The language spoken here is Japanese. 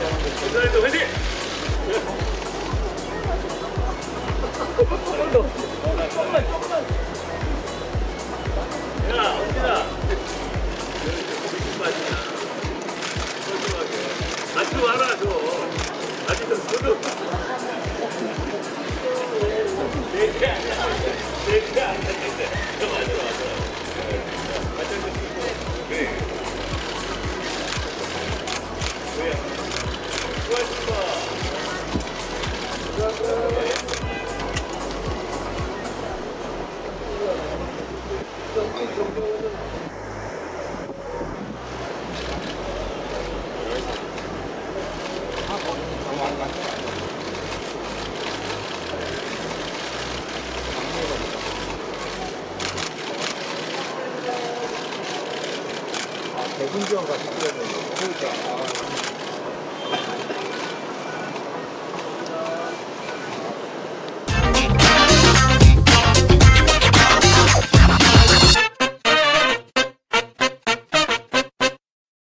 止めて 분주한 것 같아요. 그러니까.